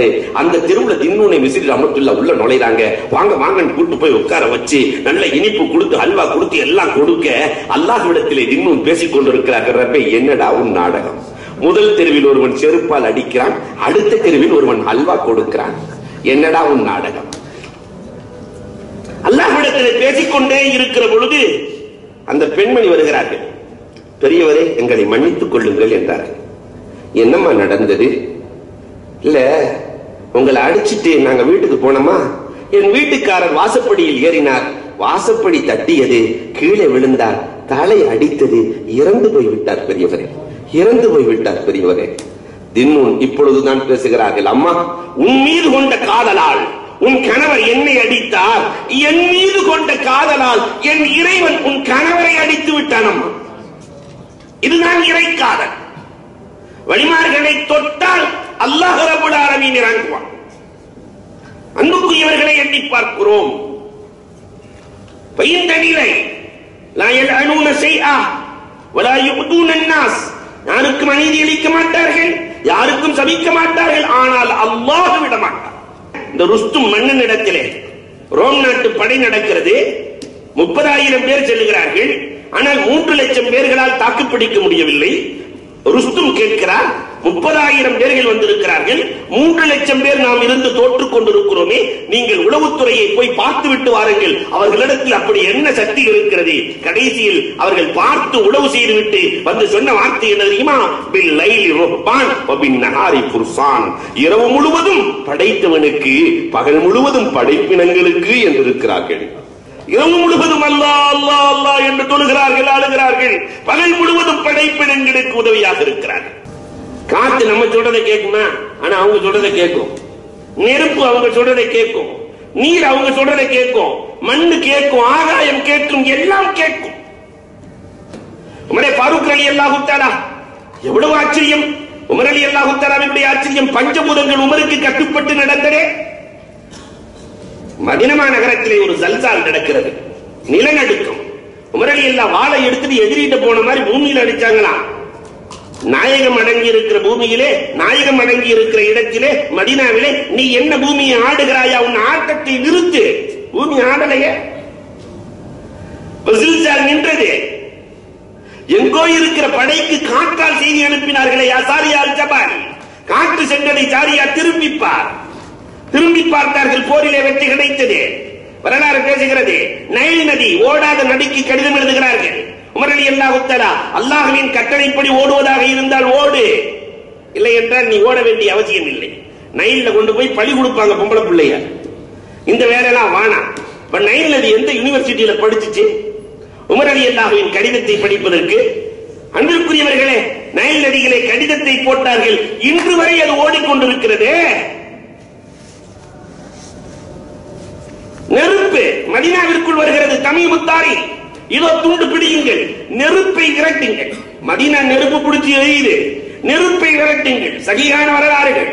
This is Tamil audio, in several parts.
போறாரு அந்த தெருவுல தின்னூனை விசிறி அமர்த்துள்ள உள்ள நுழைறாங்க வாங்க வாங்கன்னு கூட்டு போய் உட்கார வச்சு நல்ல இனிப்பு கொடுத்து அல்வா கொடுத்து எல்லாம் கொடுக்க அல்லாஹ்விடத்திலே தின்னூன் பேசிக் கொண்டிருக்கிறார்கள் ரப்பே. என்னடா உன் நாடகம்? முதல் தெருவில் ஒருவன் செருப்பால் அடிக்கிறான் அடுத்த தெருவில் ஒருவன் அல்வா கொடுக்கிறான். என்னடா உன் நாடகம்? அல்லாஹ்விடத்தில் பேசிக்கொண்டே இருக்கிற பொழுது அந்த பெண்மணி வருகிறார்கள். பெரியவரே எங்களை மன்னித்துக் கொள்ளுங்கள் என்றார்கள். என்னம்மா நடந்தது? இல்ல உங்களை அடிச்சிட்டு நாங்க வீட்டுக்கு போனோமா? என் வீட்டுக்காரர் வாசப்படியில் ஏறினார். வாசப்படி தட்டியது கீழே விழுந்தார். தலை அடித்தது இறந்து போய் விட்டார் பெரியவரே. இறந்து போய் விட்டார் பெரியவரே. தின்னுன் இப்பொழுதுதான் பேசுகிறார்கள் அம்மா உன் மீது கொண்ட காதலால் உன் கணவர் என்னை அடித்தார். என் மீது கொண்ட காதலால் என் இறைவன் உன் கணவரை அடித்து விட்டான் அம்மா. இதுதான் இறைக்காதல். வழிமார்களை தொட்டால் அல்லாஹ் ரபுல் ஆலமீன் இறங்குவான் அன்புக்குரியவர்களை எண்ணி பார்க்கிறோம் பையன் நிலை லா யல்அனூன ஷைஆ வலா யுதுன الناس யாருக்கும் அநீதி அளிக்க மாட்டார்கள் யாருக்கும் சபிக்க மாட்டார்கள் ஆனால் அல்லாஹ் விட மாட்டார் இந்த ருஸ்தும் மன்னன் இடத்திலே ரோம் நாட்டு படை நடக்கிறது முப்பதாயிரம் பேர் செல்லுகிறார்கள் ஆனால் மூன்று லட்சம் பேர்களால் தாக்குப்பிடிக்க முடியவில்லை ருஸ்தும் கேட்கிறார் முப்பதாயிரம் பேர்கள் வந்திருக்கிறார்கள். மூன்று லட்சம் பேர் நாம் இருந்து தோற்றுக் கொண்டிருக்கிறோமே. நீங்கள் உளவுத்துறையை போய் பார்த்து விட்டு வாருங்கள். அவர்களிடத்தில் அப்படி என்ன சக்தி இருக்கிறது? கடைசியில் அவர்கள் பார்த்து உளவு செய்துவிட்டு வந்து சொன்ன வார்த்தை என்ன தெரியுமா? இரவு முழுவதும் படைத்தவனுக்கு பகல் முழுவதும் படைப்பினங்களுக்கு என்று இருக்கிறார்கள் இரவு முழுவதும் அல்லா அல்லா அல்லா என்று தொழுகிறார்கள் ஆளுகிறார்கள். பகல் முழுவதும் படைப்பினங்களுக்கு உதவியாக இருக்கிறார்கள். காத்து நம்ம சொல்றதை கேட்குமா? ஆனா அவங்க சொல்றதை கேட்கும். நெருப்பு அவங்க சொல்றதை கேட்கும். நீர் அவங்க சொல்றதை கேட்கும். மண்ணு கேட்கும். ஆகாயம் கேட்கும். எல்லாம் கேட்கும். உமரே பருக் அலி அல்லாஹு தாலா எவ்வளவு ஆச்சரியம். உமர் அலி அல்லாஹு தாலாவினுடைய ஆச்சரியம் பஞ்சபூதங்கள் உமருக்கு கட்டுப்பட்டு நடந்ததே. மதினமா நகரத்திலே ஒரு ஜல்சால் நடக்கிறது. நிலநடுக்கம். உமரலி எல்லாம் வாழை எடுத்துட்டு எதிரிட்ட போன மாதிரி பூமியில அடிச்சாங்களாம். நாயகம் அடங்கி இருக்கிற பூமியிலே நாயகம் அடங்கி இருக்கிற இடத்திலே மதினாவிலே நீ என்ன பூமியை ஆடுகிறாயா? உன் ஆட்டத்தை நிறுத்து. பூமி ஆடலையே. நின்றது. எங்கோ இருக்கிற படைக்கு காற்றால் செய்தி அனுப்பினார்களே யாசாரியால் ஜபால். காற்று சென்றதை சாரியா திரும்பிப்பார். திரும்பி பார்த்தார்கள் போரிலே வெற்றி கிடைத்தது. வரலாறு பேசுகிறது. நைல் நதி ஓடாத நதிக்கு கடிதம் எழுதுகிறார்கள். உமரலி அலி அல்லாஹ் கட்டளைப்படி ஓடுவதாக இருந்தால் ஓடு. இல்லை என்றால் நீ ஓட வேண்டிய அவசியம் இல்லை. நைல்ல கொண்டு போய் பழி கொடுப்பாங்க பொம்பளை பிள்ளைய. இந்த வேலையெல்லாம் வானா? இப்ப நைல் அது எந்த யூனிவர்சிட்டியில படிச்சுச்சு? உமர் அலி கடிதத்தை படிப்பதற்கு. அன்பிற்குரியவர்களே நைல் நதிகளை கடிதத்தை போட்டார்கள். இன்று வரை அது ஓடிக்கொண்டிருக்கிறது. நெருப்பு மதினாவிற்குள் வருகிறது. தமிழ் முத்தாரி. இதோ துண்டு பிடியுங்கள். நெருப்பை விரட்டுங்கள். மதீனா நெருப்பு பிடிச்சி எரியுது. நெருப்பை விரட்டுங்கள். சகியான வரலாறுகள்.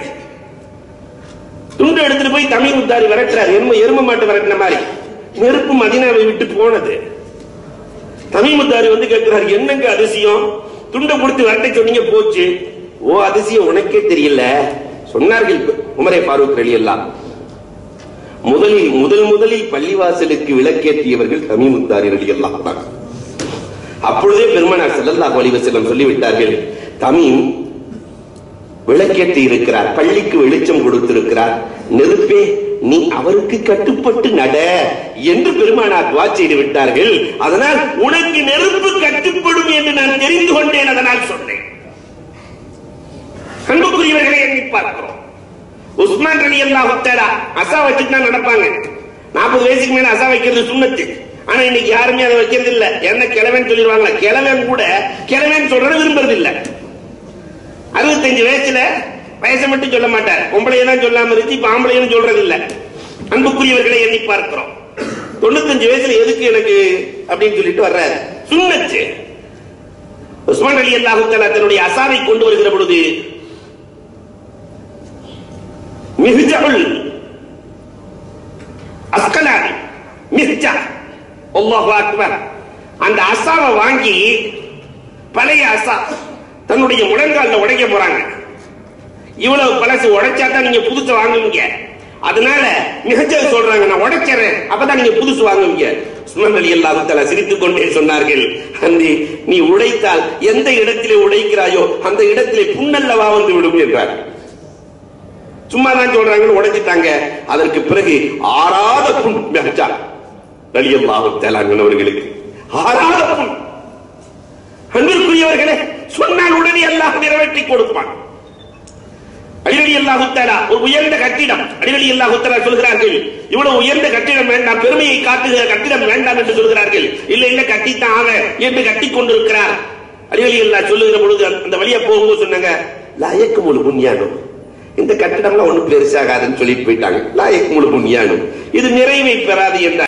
துண்டு எடுத்துட்டு போய் தமிழ் முத்தாரி விரட்டுறாரு. எரும எரும மாட்டு விரட்டின மாதிரி. நெருப்பு மதினாவை விட்டு போனது. தமிழ் முத்தாரி வந்து கேட்கிறார் என்னங்க அதிசயம்? துண்டை கொடுத்து விரட்ட சொன்னீங்க போச்சு. ஓ அதிசயம் உனக்கே தெரியல? சொன்னார்கள் உமரே ஃபாரூக் எல்லாம் முதலில் முதல் முதலில் பள்ளிவாசலுக்கு விளக்கேற்றியவர்கள் தமிமுத்தாரி அலி அல்லாஹ் தான் அப்பொழுதே பெருமனார் செல்லல்லா அலைஹி சொல்லிவிட்டார்கள் தமிம் விளக்கேற்றி இருக்கிறார் பள்ளிக்கு வெளிச்சம் கொடுத்திருக்கிறார். நெருப்பே நீ அவருக்கு கட்டுப்பட்டு நட என்று பெருமானார் துவா செய்து விட்டார்கள் அதனால் உனக்கு நெருப்பு கட்டுப்படும் என்று நான் தெரிந்து கொண்டேன் அதனால் சொன்னேன். அன்புக்குரியவர்களை எண்ணி பார்க்கிறோம். உஸ்மான் ரலி அல்லாஹ் தஆலா அசா வச்சுட்டு தான் நடப்பாங்க. நாற்பது வயசுக்கு மேல அசா வைக்கிறது சுண்ணத்து. ஆனா இன்னைக்கு யாருமே அதை வைக்கிறது இல்ல. என்ன கிழவன் சொல்லிடுவாங்களா? கிழவன் கூட கிழவன் சொல்றத விரும்புறது இல்ல. அறுபத்தஞ்சு வயசுல வயசை மட்டும் சொல்ல மாட்டார். பொம்பளைய தான் சொல்லாம இருந்து இப்ப ஆம்பளையும் சொல்றது இல்ல. அன்புக்குரியவர்களை எண்ணி பார்க்கிறோம். தொண்ணூத்தஞ்சு வயசுல எதுக்கு எனக்கு அப்படின்னு சொல்லிட்டு வர்றாரு. சுண்ணச்சு உஸ்மான் அலி அல்லாஹு தன்னுடைய அசாவை கொண்டு வருகிற பொழுது மிஹ்ஜுல் அஸ்கலானி மிஹ்ஜா அல்லாஹு அக்பர். அந்த அசாவை வாங்கி பழைய அசா தன்னுடைய முழங்கால உடைக்க போறாங்க. இவ்வளவு பழசு உடைச்சா தான் நீங்க புதுசு வாங்குவீங்க. அதனால மிகச்சது சொல்றாங்க நான் உடைச்சறேன். அப்பதான் நீங்க புதுசு வாங்குவீங்க. சுமந்தலி அலி அல்லாஹு சிரித்துக் கொண்டே சொன்னார்கள் அந்தி நீ உடைத்தால் எந்த இடத்திலே உடைக்கிறாயோ அந்த இடத்திலே புண்ணல்லவா வந்து விடும் என்றார். சும்மா தான் சொல்றாங்கன்னு உடைச்சிட்டாங்க அதற்கு பிறகு ஆறாத புண் மிகச்சா அலி அல்லாஹு அவர்களுக்கு. ஆறாத புண். அன்பிற்குரியவர்களே சொன்னால் உடனே எல்லாம் நிறைவேற்றி கொடுப்பான். அடிவெளி அல்லாஹு தஆலா ஒரு உயர்ந்த கட்டிடம். அடிவெளி அல்லாஹு தஆலா சொல்கிறார்கள் இவ்வளவு உயர்ந்த கட்டிடம் வேண்டாம் பெருமையை காட்டுகிற கட்டிடம் வேண்டாம் என்று சொல்கிறார்கள். இல்ல இல்ல கட்டித்தான் ஆக என்று கட்டி கொண்டிருக்கிறார். அடிவெளி இல்லா சொல்லுகிற பொழுது அந்த- வழியை வழியா போகும்போது சொன்னாங்க லாயக்கு ஒரு புண்ணியானம் இந்த கட்டிடம்லாம் ஒன்றும் பெருசாகாதுன்னு சொல்லிட்டு போயிட்டாங்க. லாயக் முழு புண்ணியானும் இது நிறைவை பெறாது என்ற